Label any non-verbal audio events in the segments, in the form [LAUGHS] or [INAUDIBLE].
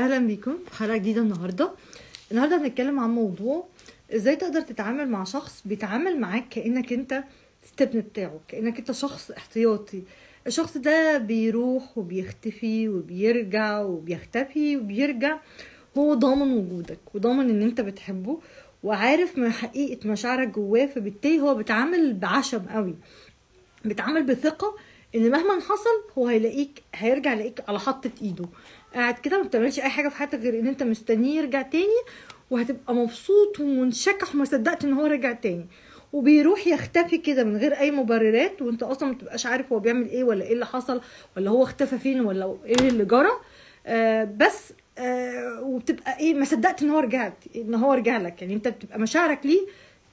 أهلا بيكم في حلقة جديدة النهارده. النهارده هنتكلم عن موضوع إزاي تقدر تتعامل مع شخص بيتعامل معاك كأنك أنت ستبن بتاعه كأنك أنت شخص احتياطي. الشخص ده بيروح وبيختفي وبيرجع وبيختفي وبيرجع هو ضامن وجودك وضامن إن أنت بتحبه وعارف من حقيقة مشاعرك جواه فبالتالي هو بيتعامل بعشم قوي. بيتعامل بثقة إن مهما حصل هو هيلاقيك هيرجع يلاقيك على حطة إيده. قاعد كده ما بتعملش أي حاجة في حياتك غير إن أنت مستنيه يرجع تاني وهتبقى مبسوط ومنشكح وما صدقت إن هو رجع تاني. وبيروح يختفي كده من غير أي مبررات وأنت أصلا ما تبقاش عارف هو بيعمل إيه ولا إيه اللي حصل ولا هو اختفى فين ولا إيه اللي جرى. آه بس آه وبتبقى إيه ما صدقت إن هو رجعت إن هو رجع لك. يعني أنت بتبقى مشاعرك ليه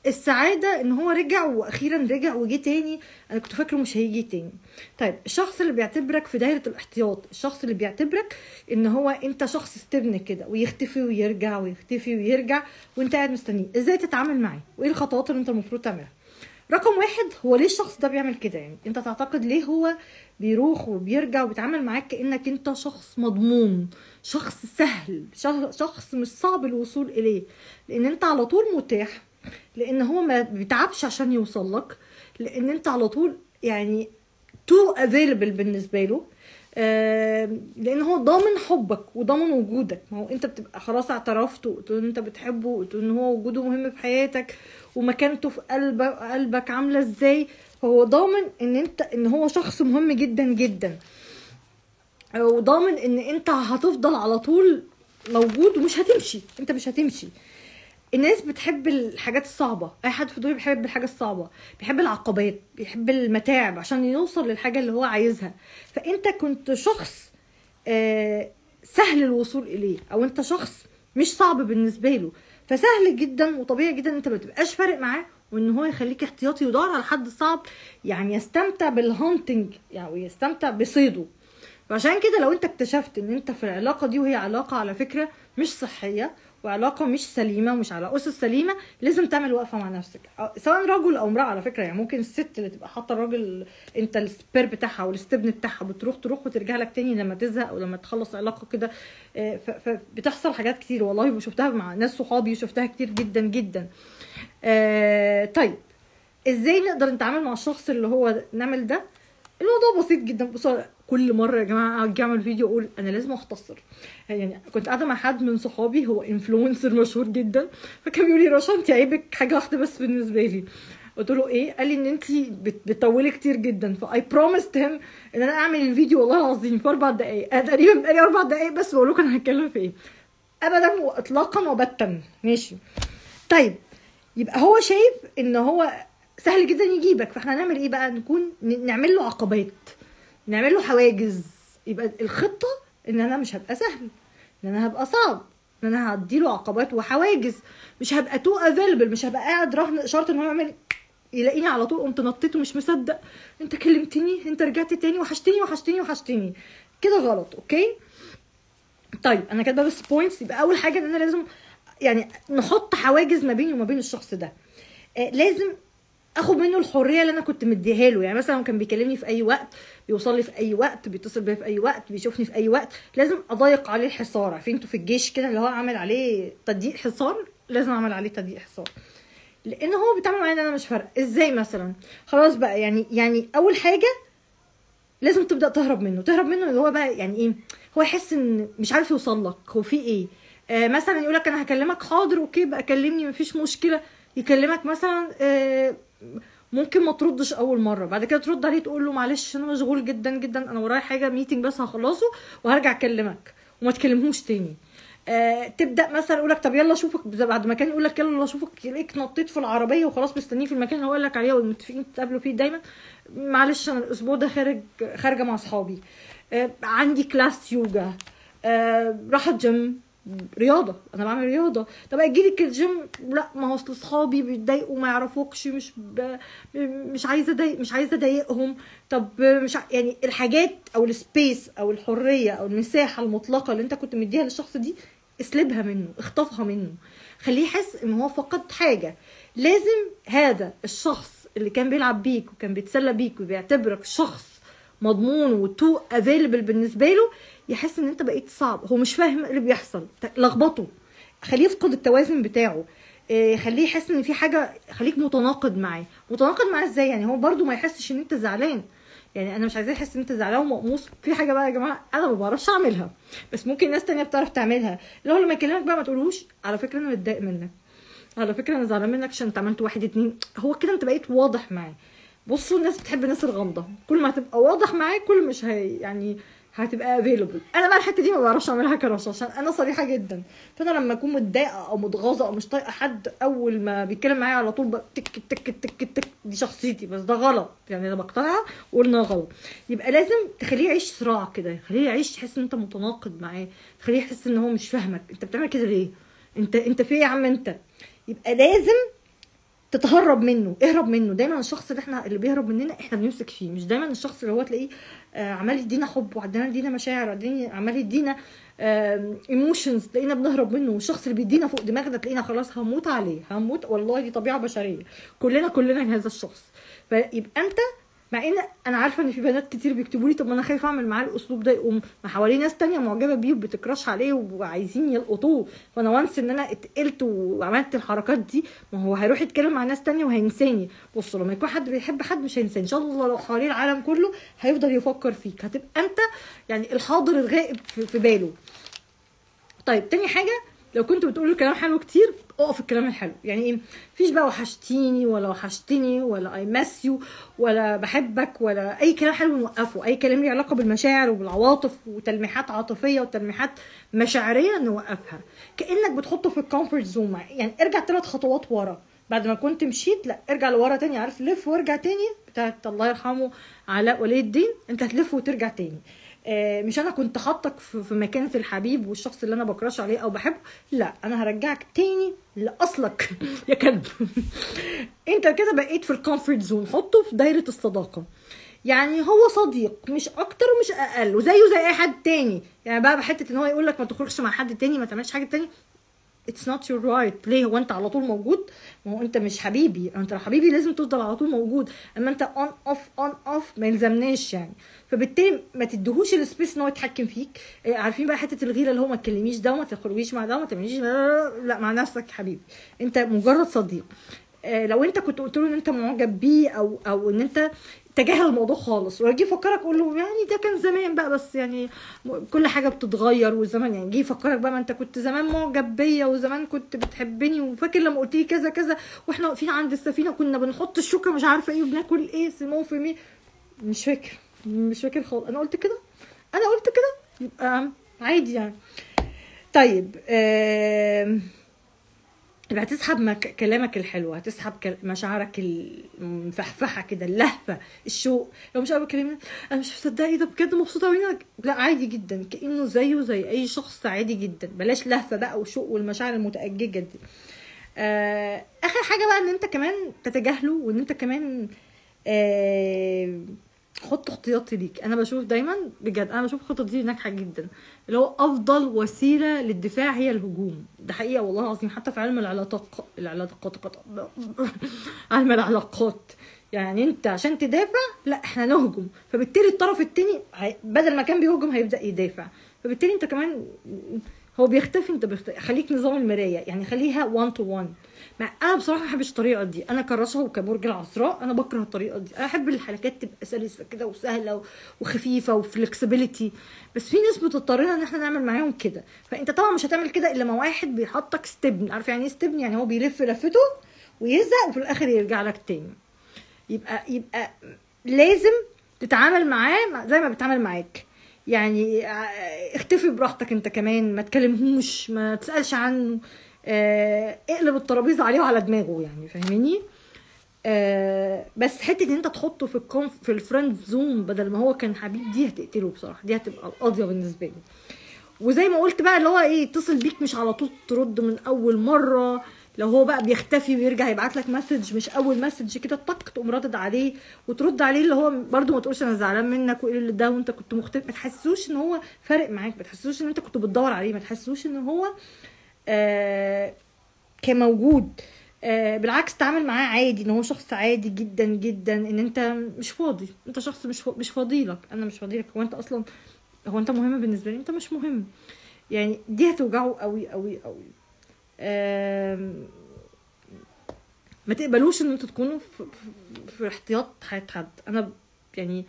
السعادة إن هو رجع وأخيرا رجع وجه تاني. أنا كنت فاكره مش هيجي تاني. طيب الشخص اللي بيعتبرك في دايرة الاحتياط الشخص اللي بيعتبرك إن هو أنت شخص استبن كده ويختفي ويرجع ويختفي ويرجع وأنت قاعد مستنيه. إزاي تتعامل معاه؟ وإيه الخطوات اللي أنت المفروض تعملها؟ رقم واحد هو ليه الشخص ده بيعمل كده يعني؟ أنت تعتقد ليه هو بيروح وبيرجع وبيتعامل معاك كأنك أنت شخص مضمون شخص سهل شخص مش صعب الوصول إليه؟ لأن أنت على طول متاح لأن هو ما بيتعبش عشان يوصل لك لأن أنت على طول يعني too available بالنسبة له. لأن هو ضامن حبك وضامن وجودك. ما هو أنت بتبقى خلاص اعترفت وقلت إن أنت بتحبه وقلت إن هو وجوده مهم في حياتك ومكانته في قلبك قلبك عاملة إزاي. فهو ضامن إن أنت إن هو شخص مهم جدا جدا. وضامن إن أنت هتفضل على طول موجود ومش هتمشي. أنت مش هتمشي. الناس بتحب الحاجات الصعبة. أي حد في دول بيحب الحاجة الصعبة. بيحب العقبات بيحب المتاعب عشان يوصل للحاجة اللي هو عايزها. فأنت كنت شخص آه سهل الوصول إليه أو أنت شخص مش صعب بالنسبة له. فسهل جدا وطبيعي جدا أنت ما تبقاش فارق معاه وإن هو يخليك احتياطي ويدور على حد صعب يعني يستمتع بال hunting يعني يستمتع بصيده. فعشان كده لو أنت اكتشفت إن أنت في العلاقة دي وهي علاقة على فكرة مش صحية وعلاقة مش سليمة ومش على أسس سليمة لازم تعمل وقفة مع نفسك. سواء رجل أو امرأة على فكرة يعني ممكن الست اللي تبقى حاطة الراجل أنت ال spare بتاعها والستبن بتاعها بتروح تروح وترجع لك تاني لما تزهق أو لما تخلص علاقة كده. فبتحصل حاجات كتير والله وشفتها مع ناس صحابي وشفتها كتير جدا جدا. طيب إزاي نقدر نتعامل مع الشخص اللي هو نعمل ده؟ الموضوع بسيط جدا. بصراحه كل مرة يا جماعة أجي أعمل فيديو أقول أنا لازم أختصر. يعني كنت قاعدة مع حد من صحابي هو influencer مشهور جدا. فكان بيقول لي رشا انت عيبك حاجة واحدة بس بالنسبة لي. قلت له إيه؟ قال لي إن انت بتطولي كتير جدا. ف I promised him إن أنا أعمل الفيديو والله العظيم في أربع دقائق أنا تقريبا بقالي أربع دقائق بس بقول لكم أنا هتكلم في إيه. ابدا واطلاقا وبتاتا. ماشي. طيب يبقى هو شايف إن هو سهل جدا يجيبك. فاحنا هنعمل إيه بقى؟ نكون نعمل له عقبات. نعمل له حواجز. يبقى الخطة إن أنا مش هبقى سهل إن أنا هبقى صعب إن أنا هدي له عقبات وحواجز. مش هبقى too available مش هبقى قاعد رهن شرط إن هو يعمل يلاقيني على طول قمت نطيت ومش مصدق. أنت كلمتني أنت رجعت تاني وحشتني وحشتني وحشتني. كده غلط okay؟ طيب أنا كاتبة بس points يبقى أول حاجة إن أنا لازم يعني نحط حواجز ما بيني وما بين الشخص ده. آه لازم آخد منه الحرية اللي أنا كنت مديها له. يعني مثلا كان بيكلمني في أي وقت بيوصل لي في أي وقت بيتصل بيا في أي وقت بيشوفني في أي وقت لازم أضيق عليه الحصار. عارفين؟ أنتوا في الجيش كده اللي هو عامل عليه تضييق حصار لازم أعمل عليه تضييق حصار. لأن هو بيتعامل معايا أنا مش فارقة. إزاي مثلا؟ خلاص بقى يعني يعني أول حاجة لازم تبدأ تهرب منه. تهرب منه اللي هو بقى يعني إيه؟ هو يحس إن مش عارف يوصل لك. هو في إيه؟ آه مثلا يقول لك أنا هكلمك حاضر okay بقى كلمني مفيش مشكلة. يكلمك مثلا آه ممكن ما تردش أول مرة. بعد كده ترد عليه تقول له معلش أنا مشغول جدا جدا أنا ورايا حاجة meeting بس هخلصه وهرجع أكلمك وما تكلمهوش تاني. آه تبدأ مثلا يقول لك طب يلا أشوفك بعد ما كان يقول لك يلا أشوفك يلاقيك نطيت في العربية وخلاص مستنيه في المكان اللي هو قال لك عليه والمتفقين تقابلوا فيه دايما. معلش أنا الأسبوع ده خارج خارجة مع أصحابي. آه عندي class يوجا. آه راحت جيم رياضة أنا بعمل رياضة. طب أجي لك الجيم؟ لا ما هو أصل اصحابي بيتضايقوا ما يعرفوكش مش ب... مش عايزة أضايق مش عايزة أضايقهم. طب مش ع... يعني الحاجات أو ال space أو الحرية أو المساحة المطلقة اللي أنت كنت مديها للشخص دي اسلبها منه اخطفها منه. خليه يحس إن هو فقد حاجة. لازم هذا الشخص اللي كان بيلعب بيك وكان بيتسلى بيك وبيعتبرك شخص مضمون و too available بالنسبة له يحس إن أنت بقيت صعب. هو مش فاهم إيه اللي بيحصل. لخبطه. خليه يفقد التوازن بتاعه. إيه، خليه يحس إن في حاجة خليك متناقض معاه. متناقض معاه إزاي؟ يعني هو برضو ما يحسش إن أنت زعلان. يعني أنا مش عايزاه يحس إن أنت زعلان ومقموص. في حاجة بقى يا جماعة أنا ما بعرفش أعملها. بس ممكن ناس تانية بتعرف تعملها. اللي هو لما يكلمك بقى ما تقولوش على فكرة أنا متضايق منك. على فكرة أنا زعلان منك عشان أنت عملت واحد اتنين. هو كده أنت بقيت واضح معاه. بصوا الناس بتحب الناس الغامضة. كل ما هتبقى واضح معاه كل مش هي يعني هتبقى افيلبل أنا بقى الحتة دي ما بعرفش أعملها كرش عشان أنا صريحة جدا. فأنا لما أكون متضايقة أو متغاظة أو مش طايقة حد أول ما بيتكلم معايا على طول تك تك تك تك دي شخصيتي بس ده غلط. يعني أنا بقتنعها وقلنا غلط. يبقى لازم تخليه يعيش صراع كده خليه يعيش تحس إن أنت متناقض معاه تخليه يحس إن هو مش فاهمك. أنت بتعمل كده ليه؟ أنت أنت في إيه يا عم أنت؟ يبقى لازم تتهرب منه اهرب منه. دايما الشخص اللي إحنا اللي بيهرب مننا إحنا بنمسك فيه. مش دايما الشخص اللي هو تلاقيه آه، عمال يدينا حب وعمال يدينا مشاعر عمال يدينا ايموشنز تلاقينا بنهرب منه. والشخص اللي بيدينا فوق دماغنا تلاقينا خلاص هموت عليه. هموت والله دي طبيعة بشرية. كلنا كلنا هذا الشخص. فيبقى أنت مع إن أنا عارفة إن في بنات كتير بيكتبوا لي طب ما أنا خايفة أعمل معاه الأسلوب ده يقوم ما حواليه ناس تانية معجبة بيه وبتكرش عليه وعايزين يلقطوه. فأنا once إن أنا اتقلت وعملت الحركات دي ما هو هيروح يتكلم مع ناس تانية وهينساني. بصوا لما يكون حد بيحب حد مش هينساني. إن شاء الله لو حواليه العالم كله هيفضل يفكر فيك. هتبقى أنت يعني الحاضر الغائب في باله. طيب تاني حاجة لو كنت بتقول كلام حلو كتير أقف الكلام الحلو. يعني إيه؟ مفيش بقى وحشتيني ولا وحشتني ولا I miss you ولا بحبك ولا أي كلام حلو نوقفه. أي كلام ليه علاقة بالمشاعر وبالعواطف وتلميحات عاطفية وتلميحات مشاعرية نوقفها. كأنك بتحطه في ال comfort zone يعني ارجع ثلاث خطوات ورا. بعد ما كنت مشيت لا ارجع لورا تاني. عارف لف وارجع تاني. بتاعت الله يرحمه علاء ولي الدين. أنت هتلف وترجع تاني. مش أنا كنت حاطك في مكانة الحبيب والشخص اللي أنا ب crush عليه أو بحبه. لا أنا هرجعك تاني لأصلك. [LAUGHS] يا كلب. [LAUGHS] أنت كده بقيت في ال comfort zone حطه في دايرة الصداقة. يعني هو صديق مش أكتر ومش أقل وزيه زي أي حد تاني. يعني بقى بحتة إن هو يقول لك ما تخرجش مع حد تاني ما تعملش حاجة تاني. it's not your right ليه هو أنت على طول موجود. ما هو أنت مش حبيبي. أنت لو حبيبي لازم تفضل على طول موجود. أما أنت on off on off ما يلزمناش يعني. فبالتالي ما تدهوش ال space إن هو يتحكم فيك. إيه، عارفين بقى حتة الغيرة اللي هو ما تكلميش ده وما تخرجيش مع ده وما تعمليش لا مع نفسك حبيبي. أنت مجرد صديق. إيه، لو أنت كنت قلت له إن أنت معجب بيه أو أو إن أنت تجاهل الموضوع خالص. ويجي يفكرك أقول له يعني ده كان زمان بقى بس يعني كل حاجة بتتغير والزمان يعني جه يفكرك بقى ما انت كنت زمان معجب بيا وزمان كنت بتحبني وفاكر لما قلت لي كذا كذا وإحنا واقفين عند السفينة كنا بنحط الشوكة مش عارفة إيه وبناكل إيه سيمون في مين مش فاكر مش فاكر خالص. أنا قلت كده؟ أنا قلت كده؟ يبقى عادي يعني. طيب آه يبقى هتسحب مك... كلامك الحلو هتسحب. مشاعرك المفحفحة كده اللهفة الشوق لو مش قادره بكلمني أنا مش مصدقة إيه ده بجد مبسوطة منك لا عادي جدا كأنه زيه زي أي شخص عادي جدا بلاش لهفة بقى وشوق والمشاعر المتأججة دي آه... آخر حاجة بقى إن أنت كمان تتجاهله وإن أنت كمان آه... حط احتياطي ليك. أنا بشوف دايما بجد أنا بشوف الخطط دي ناجحة جدا. اللي هو أفضل وسيلة للدفاع هي الهجوم. ده حقيقة والله العظيم. حتى في علم العلاقات العلاقات [LAUGHS] علم العلاقات. يعني أنت عشان تدافع لا إحنا نهجم. فبالتالي الطرف التاني بدل ما كان بيهجم هيبدأ يدافع. فبالتالي أنت كمان هو بيختفي أنت بيختفي خليك نظام المراية. يعني خليها 1 تو 1 مع أنا بصراحة ما بحبش الطريقة دي. أنا كرشه وكبرج العذراء أنا بكره الطريقة دي. أنا أحب الحركات تبقى سلسة كده وسهلة وخفيفة وفلكسبيليتي بس في ناس بتضطرنا إن إحنا نعمل معاهم كده. فأنت طبعا مش هتعمل كده إلا مع واحد بيحطك استبن عارف يعني إيه استبن يعني هو بيلف لفته ويزق وفي الآخر يرجع لك تاني. يبقى يبقى لازم تتعامل معاه زي ما بيتعامل معاك. يعني آه، اختفي براحتك أنت كمان ما تكلمهوش ما تسألش عنه. اقلب الترابيزة عليه وعلى دماغه يعني فاهماني؟ آه بس حتة إن أنت تحطه في ال comf في ال friend zone بدل ما هو كان حبيب دي هتقتله بصراحة دي هتبقى القاضيه بالنسبة لي. وزي ما قلت بقى اللي هو إيه يتصل بيك مش على طول ترد من أول مرة لو هو بقى بيختفي ويرجع يبعت لك message مش أول message كده طق تقوم رادد عليه وترد عليه اللي هو برده ما تقولش أنا زعلان منك وإيه اللي ده وأنت كنت مختلف ما تحسوش إن هو فارق معاك ما تحسوش إن أنت كنت بتدور عليه ما تحسوش إن هو آه كموجود. آه بالعكس تعامل معاه عادي إن هو شخص عادي جدا جدا إن أنت مش فاضي. أنت شخص مش مش فاضيلك. أنا مش فاضيلك. هو أنت أصلا هو أنت مهم بالنسبة لي أنت مش مهم. يعني دي هتوجعه قوي قوي قوي ما تقبلوش إن أنتوا تكونوا في, في, احتياط حياة حد. أنا يعني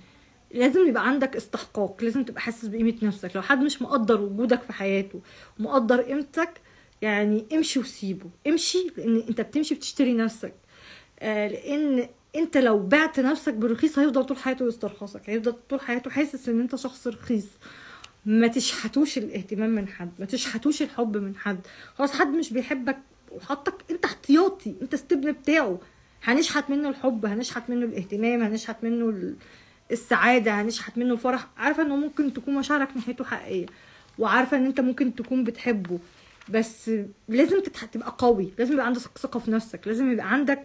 لازم يبقى عندك استحقاق. لازم تبقى حاسس بقيمة نفسك. لو حد مش مقدر وجودك في حياته ومقدر قيمتك يعني امشي وسيبه. امشي لأن انت بتمشي بتشتري نفسك. آه لأن انت لو بعت نفسك بالرخيص هيفضل طول حياته يسترخصك هيفضل طول حياته حاسس إن انت شخص رخيص. ما تشحتوش الاهتمام من حد ما تشحتوش الحب من حد. خلاص حد مش بيحبك وحطك انت احتياطي انت استبن بتاعه. هنشحت منه الحب هنشحت منه الاهتمام هنشحت منه ال- السعادة هنشحت منه الفرح. عارفة إنه ممكن تكون مشاعرك ناحيته حقيقية. وعارفة إن أنت ممكن تكون بتحبه. بس لازم. تبقى قوي لازم يبقى عندك ثقة في نفسك لازم يبقى عندك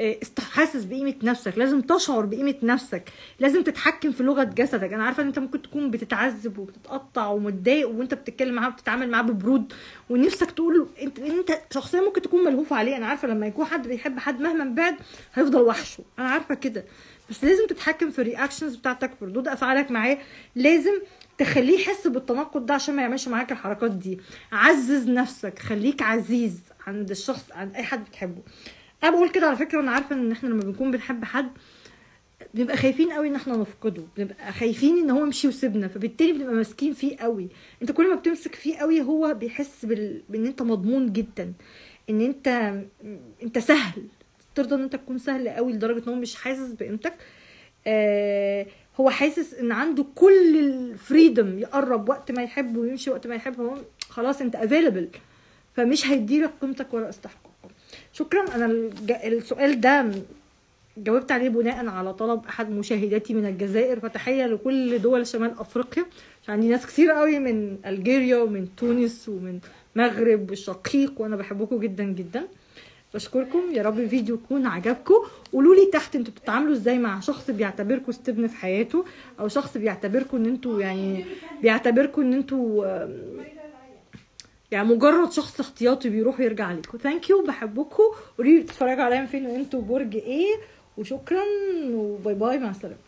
آه، حاسس بقيمة نفسك لازم تشعر بقيمة نفسك لازم تتحكم في لغة جسدك. أنا عارفة إن أنت ممكن تكون بتتعذب وبتتقطع ومتضايق وأنت بتتكلم معاه وبتتعامل معاه ببرود ونفسك تقول له أنت أنت شخصيا ممكن تكون ملهوف عليه. أنا عارفة لما يكون حد بيحب حد مهما بعد هيفضل وحشه. أنا عارفة كده. بس لازم تتحكم في الرياكشنز بتاعتك في ردود أفعالك معاه. لازم تخليه يحس بالتناقض ده عشان ما يعملش معاك الحركات دي. عزز نفسك خليك عزيز عند الشخص عند أي حد بتحبه. أنا بقول كده على فكرة وأنا عارفة إن إحنا لما بنكون بنحب حد بنبقى خايفين قوي إن إحنا نفقده. بنبقى خايفين إن هو يمشي ويسيبنا فبالتالي بنبقى ماسكين فيه قوي. أنت كل ما بتمسك فيه قوي هو بيحس بال... بإن أنت مضمون جدا إن أنت أنت سهل. ترضى إن أنت تكون سهل قوي لدرجة إن هو مش حاسس بقيمتك. آه هو حاسس إن عنده كل الفريدم يقرب وقت ما يحب ويمشي وقت ما يحب خلاص أنت available فمش هيديلك قيمتك ولا استحقاقك. شكرا. أنا السؤال ده جاوبت عليه بناء على طلب أحد مشاهداتي من الجزائر فتحية لكل دول شمال أفريقيا. عندي ناس كتير قوي من Algeria ومن تونس ومن مغرب والشقيق وأنا بحبكم جدا جدا. بشكركم. يا رب الفيديو يكون عجبكم. قولوا لي تحت أنتوا بتتعاملوا إزاي مع شخص بيعتبركم استبن في حياته أو شخص بيعتبركم ان أنتوا يعني بيعتبركم ان أنتوا يعني مجرد شخص احتياطي بيروح ويرجع عليكم thank you بحبكم. قولوا لي بتتفرجوا عليا من فين؟ وانتوا برج إيه وشكرا. و bye bye. مع السلامة.